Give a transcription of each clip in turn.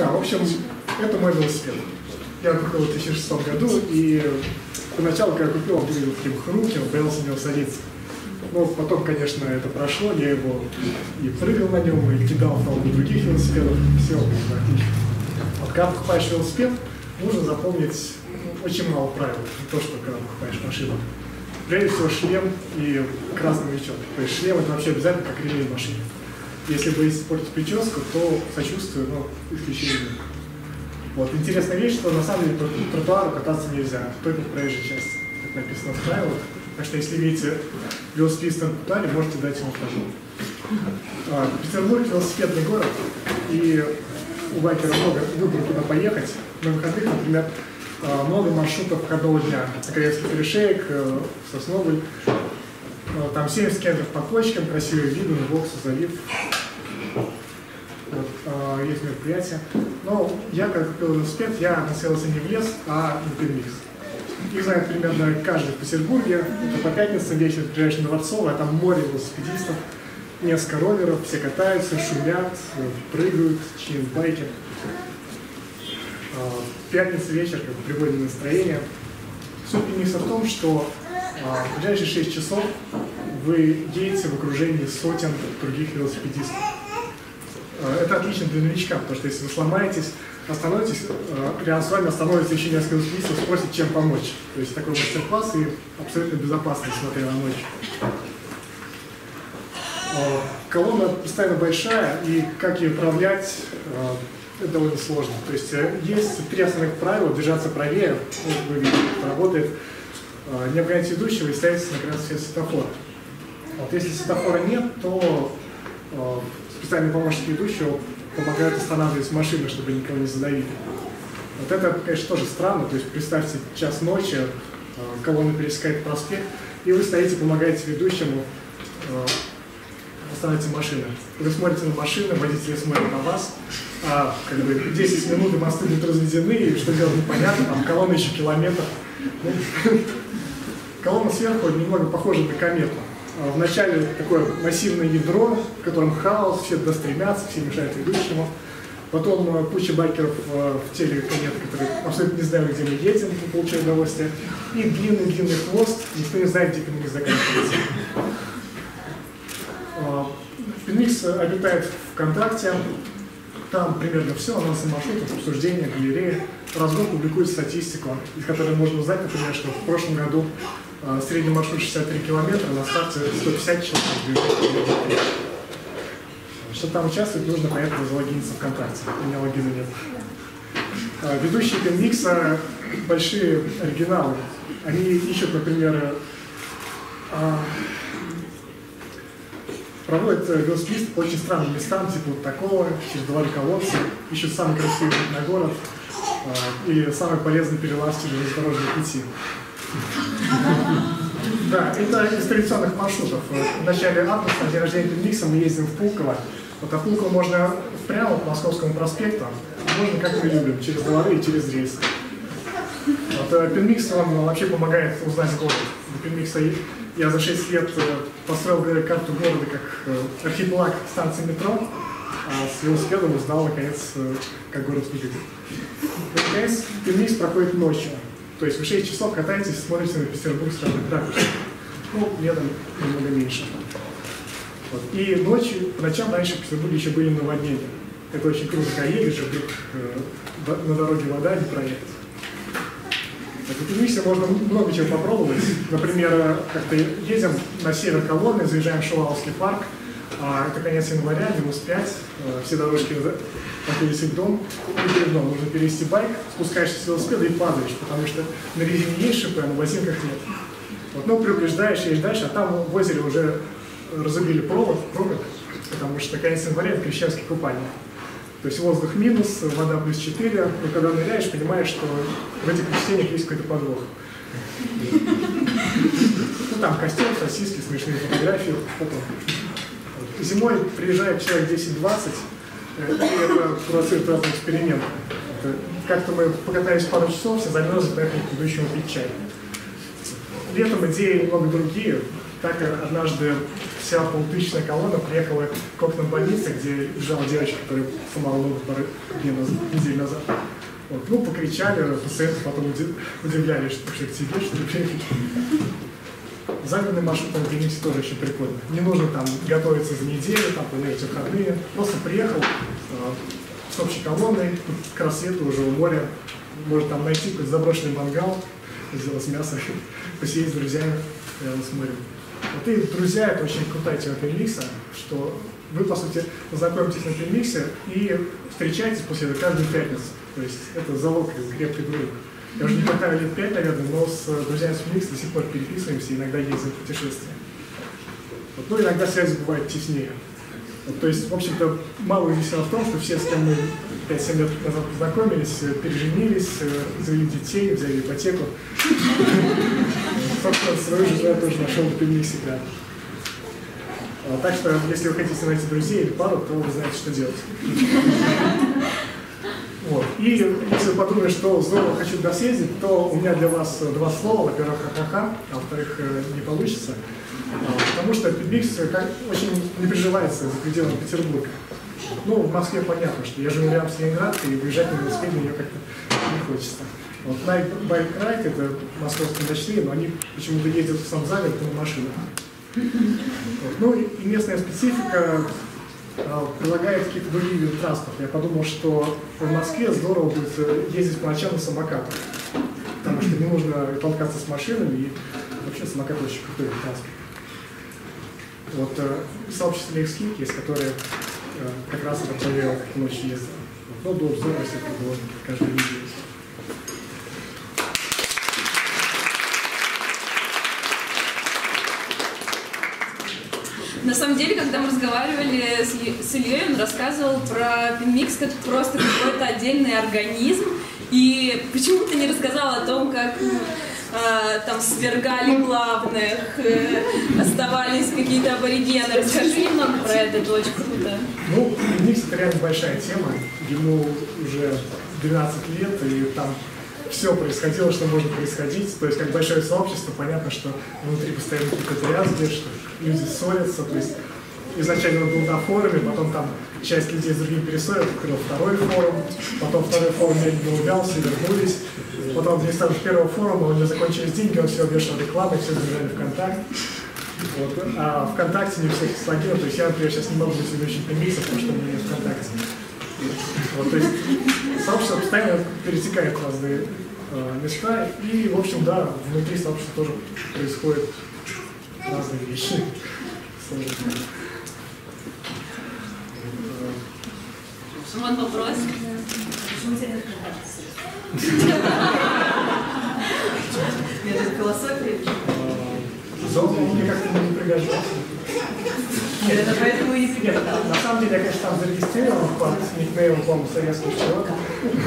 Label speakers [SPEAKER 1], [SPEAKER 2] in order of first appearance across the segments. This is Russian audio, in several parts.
[SPEAKER 1] Да, в общем, это мой велосипед. Я купил в 2006 году, и поначалу, когда купил, он выглядел таким хрупким, боялся в него садиться. Но потом, конечно, это прошло, я его и прыгал на нем, и кидал в толпу других велосипедов, все было отлично. Вот когда покупаешь велосипед, нужно запомнить очень мало правил, то, что когда покупаешь машину. Прежде всего шлем и красный маячок. То есть шлем это вообще обязательно как ремень в машине. Если вы испортите прическу, то сочувствую, но исключение. Вот. Интересная вещь, что на самом деле по тротуару кататься нельзя, только в проезжей части, как написано в правилах. Так что если видите велосипедиста на тротуаре, можете дать ему флажок. А, Петербург велосипедный город, и у байкера много выбора, куда поехать. На выходных, например, а, много маршрутов входного дня. Наконец-то перешеек, э, Сосновый. А, Там 70 км по почкам, красивые виды, Воксу, залив. Есть мероприятия. Но я, когда купил велосипед, я нацелился не в лес, а на Пельмикс. Их знает примерно каждый в Петербурге. Это по пятницам вечер приезжаешь на Дворцово, а там море велосипедистов, несколько роверов, все катаются, шумят, прыгают, чинят байки. А, Пятница вечер, как бы приводит настроение. Суть Пельмикса в том, что а, в ближайшие 6 часов вы едете в окружении сотен других велосипедистов. А, Это отлично для новичка, потому что если вы сломаетесь, остановитесь, э, рядом с вами остановится еще несколько велосипедистов, спросит, чем помочь. То есть такой мастер-класс и абсолютно безопасно, несмотря на ночь. Э, Колонна постоянно большая, и как ее управлять, э, это довольно сложно. То есть э, есть три основных правила, держаться правее, вот вы видите, работает, Э, не обгонять ведущего и ставить на красный свет светофора. Вот если светофора нет, то э, специальные помощники ведущего помогают останавливать машины, чтобы никого не задавили. Вот это, конечно, тоже странно. То есть представьте, час ночи, э, колонна пересекает проспект, и вы стоите, помогаете ведущему э, останавливать машины. Вы смотрите на машины, водители смотрят на вас, а как бы 10 минут и мосты будут разведены, и что делать непонятно, там колонна еще километр. Ну, Колонна сверху немного похожа на комету. А Вначале такое массивное ядро, в котором хаос, все туда стремятся, все мешают ведущему. Потом э, куча байкеров э, в теле кометы, которые абсолютно не знают, где мы едем, не получают удовольствие. И длинный-длинный хвост, никто не знает, где не заканчивается. Пенмикс обитает ВКонтакте, там примерно все, анонсы маршрутов, обсуждения, галереи. Раз в год публикует статистику, из которой можно узнать, например, что в прошлом году э, средний маршрут 63 километра, на старте 150 человек. Чтобы там участвовать, нужно, понятно, залогиниться ВКонтакте. У меня логина нет. Э, Ведущие Пенмикса большие оригиналы. Они ищут, например, э, проводят э, велосипедисты по очень странным местам, типа вот такого, через два колодца, ищут самый красивый на город э, или самый полезный перелаз через железнодорожные пути. Да, это из традиционных маршрутов. В начале августа, день рождения Пельмикса, мы ездим в Пулково. Вот от Пулково можно прямо по Московскому проспекту, можно как мы любим, через дворы и через рельсы. Вот, э, Пельмикс вам вообще помогает узнать город. До Пельмикса я за 6 лет э, построил карту города как э, архипелаг станции метро, а с велосипедом узнал, наконец, э, как город выглядит. Наконец, Пельмикс проходит ночью. То есть вы 6 часов катаетесь, смотрите на Петербург с разных ракурсов. Ну, летом немного меньше. Вот. И ночью, по ночам раньше в Петербурге еще были наводнения. Это очень круто, когда едешь, вдруг э, на дороге вода не проехать. В Пельмиксе можно много чего попробовать. Например, э, как-то едем на север колонны, заезжаем в Шуваловский парк. А, Это конец января, минус 5, э, все дорожки находятся в дом. И перед домом нужно перевести байк, спускаешься с велосипеда и падаешь, потому что на резине есть шипы, а на ботинках нет. Вот, ну, предупреждаешь, едешь дальше, а там в озере уже разубили провод, провод, потому что конец января это крещенский купальник. То есть воздух минус, вода плюс 4, но когда ныряешь, понимаешь, что в этих впечатлениях есть какой-то подвох. Ну там костюм, сосиски, смешные фотографии, потом. Зимой приезжает человек 10-20, э, это провоцирует разные эксперименты. Как-то мы покатались пару часов, все замерзли, поехали к ведущему пить чай. Летом идеи немного другие. Так как однажды вся полутысячная колонна приехала к окнам больницы, где лежала девочка, которая сломала ногу пару назад, неделю назад. Вот. Ну, покричали, пациенты потом удивлялись, что, что к тебе, что ли, Загородный маршрут на Тбилиси тоже очень прикольно. Не нужно там готовиться за неделю, там планировать выходные. Просто приехал э, с общей колонной, к рассвету уже у моря. Можно там найти какой-то заброшенный мангал, сделать мясо, посидеть с друзьями рядом с морем. Вот и друзья, это очень крутая тема Пемикса, что вы, по сути, познакомитесь на Пемиксе и встречаетесь после этого каждую пятницу. То есть это залог крепкой дружбы. Я уже не хватаю лет пять, наверное, но с друзьями с Пемикс до сих пор переписываемся, иногда ездим в путешествия. Вот. Ну, иногда связи бывают теснее. Вот, то есть, в общем-то, мало весело в том, что все, с кем мы 5-7 лет назад познакомились, переженились, завели детей, взяли ипотеку. Собственно, свою жизнь я тоже нашел в Пемиксе, да. Так что, если вы хотите найти друзей или пару, то вы знаете, что делать. И если вы подумали, что здорово хочу туда съездить, то у меня для вас два слова. Во-первых, ха-ха-ха, а во-вторых, э, не получится. А, потому что Пибикс очень не приживается за пределами Петербурга. Ну, в Москве понятно, что я живу рядом с Ленинградкой, и выезжать на велосипеде мне как-то не хочется. Вот Bike Ride, это московские ночные, но они почему-то ездят в сам загород на машинах. Вот. Ну и местная специфика а, прилагает какие-то другие виды транспорта. Я подумал, что в Москве здорово будет э, ездить по ночам на самокатах, потому что не нужно толкаться с машинами, и вообще самокат очень крутой вид транспорта. Вот э, сообщество Лексхик есть, которое э, как раз это проверил, как ночью ездил. Вот, но до обзора, если это было каждый видео.
[SPEAKER 2] На самом деле, когда мы разговаривали с, с Ильей, он рассказывал про Пимикс как просто какой-то отдельный организм. И почему ты не рассказал о том, как э, там свергали главных, э, оставались какие-то аборигены. Расскажи немного про это, это очень круто.
[SPEAKER 1] Ну, Пимикс это реально большая тема. Ему уже 12 лет, и там все происходило, что может происходить. То есть, как большое сообщество, понятно, что внутри постоянно какой-то рязги, что люди ссорятся. То есть, изначально он был на форуме, потом там часть людей с другим перессорил, открыл второй форум, потом второй форум медленно увялся, вернулись. Потом администратор первого форума, у него закончились деньги, он все обвешал рекламой, все забежали ВКонтакте. Вот. А ВКонтакте не всех слогинов, то есть я, например, сейчас не могу быть ведущим комиссией, потому что у меня нет ВКонтакте. Вот, то есть сообщество постоянно перетекает в разные э, места, и, в общем, да, внутри сообщества тоже происходят разные вещи.
[SPEAKER 2] Вот вопрос.
[SPEAKER 3] Метод философии.
[SPEAKER 1] Золото мне как-то не пригождался.
[SPEAKER 3] Нет, это поэтому и не
[SPEAKER 1] Нет, на самом деле я, конечно, там зарегистрирован под никнеймом, по-моему, советского человека,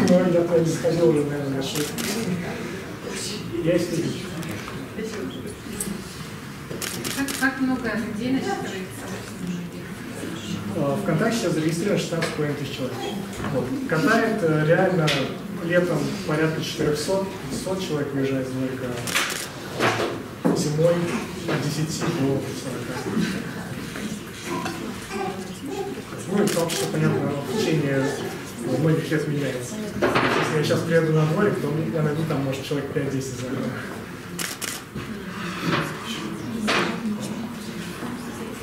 [SPEAKER 1] но я туда не сходил уже, наверное, шесть. Я истеричен.
[SPEAKER 4] Как, как много людей на строится?
[SPEAKER 1] ВКонтакте сейчас зарегистрировано 16,5 тысяч человек. Вот. Катает реально летом порядка 400 500 человек уезжает из Норика. Зимой от 10 до 40. И сообщество, понятно, в течение многих лет меняется. Если я сейчас приеду на дворик, то я найду там, может, человек 5-10 за это.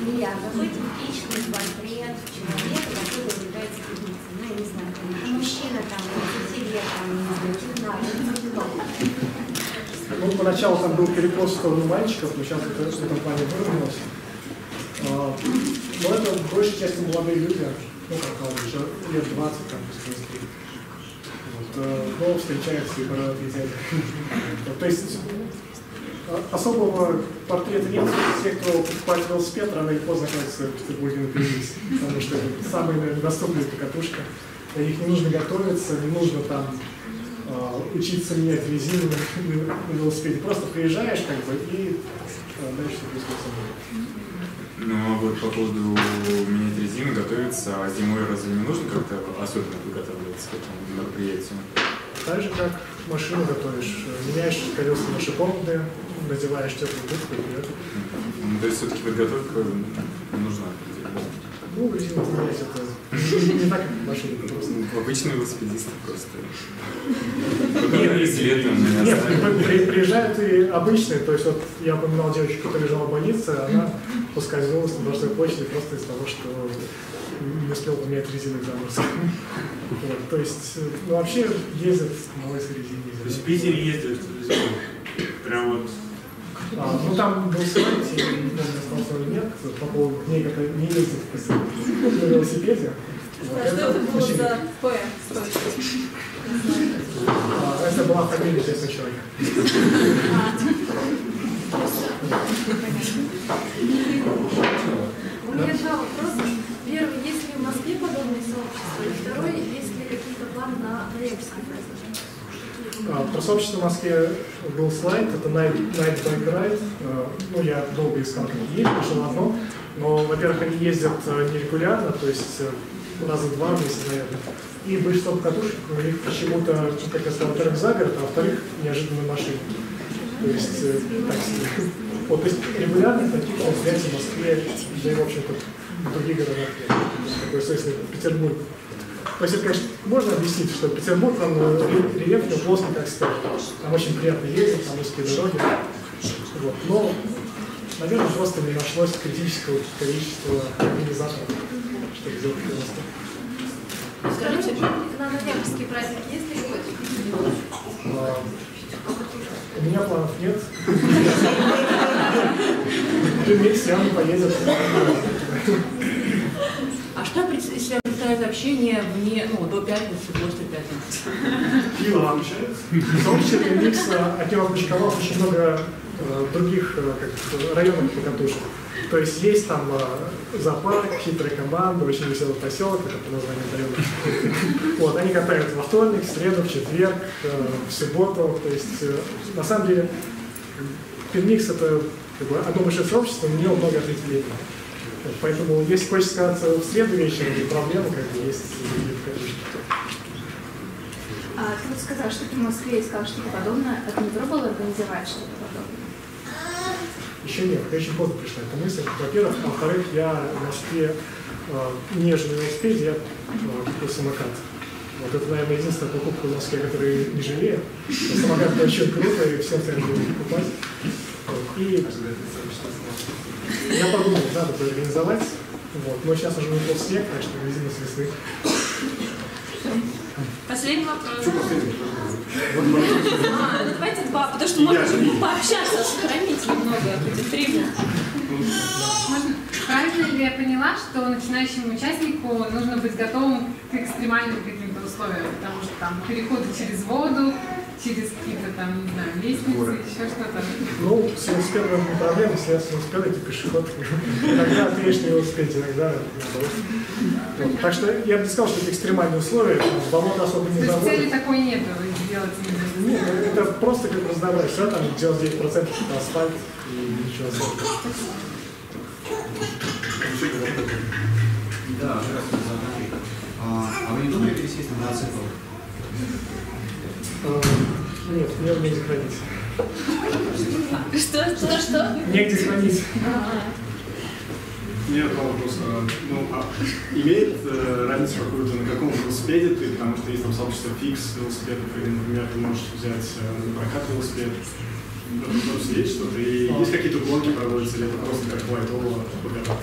[SPEAKER 5] Илья, какой типичный портрет человека, который является певицей? Ну, я не знаю, там, мужчина, там, 30 лет, там, не знаю, не знаю,
[SPEAKER 1] Ну, поначалу там был перекос в сторону мальчиков, но сейчас это в этом плане выровнялось. Но это в большей части молодые люди, ну, как еще лет 20, там, пускай вот, э, но встречаются и бородатые дяди. Вот, То есть а, особого портрета нет. Те, кто покупает велосипед, рано или поздно оказывается в Петербурге на потому что самая, наверное, доступная покатушка. На них не нужно готовиться, не нужно там а, учиться менять резину на, велосипеде. Просто приезжаешь как бы и дальше все происходит само.
[SPEAKER 6] Ну, а вот по поводу менять резину, готовиться, а зимой разве не нужно как-то особенно подготавливаться к этому мероприятию?
[SPEAKER 1] Так же, как машину готовишь, меняешь колеса на шиповные, надеваешь теплую куртку и вперед.
[SPEAKER 6] Ну, то есть все-таки подготовка нужна.
[SPEAKER 1] Ну, резину менять это не, так, как машина просто.
[SPEAKER 6] Ну, Обычные велосипедисты просто. Нет,
[SPEAKER 1] приезжают и обычные, то есть вот я упоминал девочку, которая лежала в больнице, она поскользнулась на Дворцовой площади просто из-за того, что не успел поменять резину к заморозку. Вот, то есть, ну вообще ездят на лысой резине.
[SPEAKER 7] То есть в Питере ездят прям вот
[SPEAKER 1] А, ну там был сайт, я не помню, остался или нет, по поводу дней, когда не ездит на велосипеде.
[SPEAKER 2] А что это было за П?
[SPEAKER 1] А, Это была фамилия честного человека.
[SPEAKER 8] У меня два вопроса. Первый, есть ли в Москве подобные сообщества? И второй, есть планы на?
[SPEAKER 1] А, Про сообщество в Москве был слайд, это Night, Night Bike Ride. А, Ну, я долго искал, есть, нашел одно. Но, во-первых, они ездят э, нерегулярно, то есть э, раза два в наверное. И большинство покатушек у них почему-то, как я сказал, во-первых, за город, а во-вторых, неожиданные машины. То есть, э, так себе. Вот, то есть регулярных таких мероприятий в Москве, да и, в общем-то, в других городах Такой, соответственно, Петербург. Это, конечно, можно объяснить, что Петербург, он ре- рельеф него плоский, как стек. Там очень приятно ездить, там узкие дороги. Вот. Но, наверное, просто не нашлось критического количества организаторов, чтобы сделать это.
[SPEAKER 8] Скажите, на ноябрьский праздник есть ли?
[SPEAKER 1] А, У меня планов нет. Вместе явно поедет.
[SPEAKER 3] А что пред- из себя представляет общение вне, ну, до пятницы, после пятницы?
[SPEAKER 1] Пиво вам мешает? Сообщество микса от него отпочковалось очень много э, других э, как, районных покатушек. То есть есть там э, зоопарк, хитрая команда, очень веселый поселок, это по названию района. Вот, они катают во вторник, в среду, в четверг, в субботу. То есть, на самом деле, Пинмикс это как бы, одно большое сообщество, у него много ответвлений. Поэтому, если хочешь сказаться в среду вечером, то проблема как бы есть.
[SPEAKER 9] А ты вот сказала, что ты в Москве искал что-то подобное. А ты не пробовал организовать что-то подобное?
[SPEAKER 1] Еще нет, я очень поздно пришла эта мысль. Во-первых, а во-вторых, я в Москве э, не езжу на велосипеде, я э, купил самокат. Вот это, наверное, единственная покупка в Москве, которая не жалею. Но Самокат очень круто, и всем советую покупать. И я подумал, надо бы организовать. Вот. Но сейчас уже выпал снег, так что резина с весны.
[SPEAKER 2] Последний вопрос.
[SPEAKER 7] Что последний?
[SPEAKER 2] А, ну давайте два, потому что можно пообщаться, сохранить немного этих трибун.
[SPEAKER 4] Можно- Правильно ли я поняла, что начинающему участнику нужно быть готовым к экстремальным каким-то условиям, потому что там переходы через воду, через какие-то там, не знаю, лестницы, еще что-то.
[SPEAKER 1] Ну, с велосипедом не проблема, если я с велосипедом, ты пешеход. Иногда ты едешь на велосипеде, иногда наоборот. Так что я бы не сказал, что это экстремальные условия, болото особо
[SPEAKER 4] То
[SPEAKER 1] не
[SPEAKER 4] есть цели такой нет сделать именно.
[SPEAKER 1] Нет, ну, это просто как разнообразие. Все там 99% это асфальт и ничего особенного.
[SPEAKER 10] Да, а, а вы не думали пересесть на мотоцикл?
[SPEAKER 1] Нет, мне негде хранить.
[SPEAKER 2] Что, что, что?
[SPEAKER 1] Негде хранить.
[SPEAKER 7] У меня два вопроса. Ну, а имеет э, разницу какую-то, на каком велосипеде ты, потому что есть там сообщество фикс велосипедов, или, например, ты можешь взять э, на прокат велосипед, просто есть что-то, и есть какие-то гонки проводятся, или это просто как лайтово?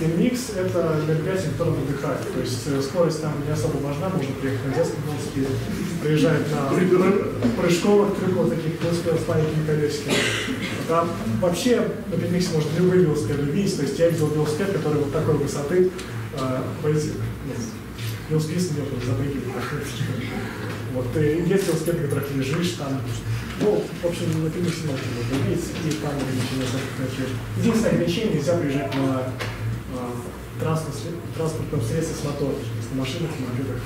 [SPEAKER 1] Инмикс – это мероприятие, в котором отдыхают. То есть э, скорость там не особо важна, можно приехать на детском велосипеде, приезжать на пры- прыжковых трюках, таких велосипедов с маленькими колесиками. Там вообще на Инмиксе можно любые велосипеды увидеть. То есть я видел велосипед, который вот такой высоты, э, велосипедист не может запрыгивать. Вот, и есть велосипед, на которых лежишь, там, ну, в общем, на чего можно увидеть, и там ограничения нет. Единственное ограничение, нельзя приезжать на э, транспорт- транспортном средстве с мотором, то есть на машинах, на нельзя.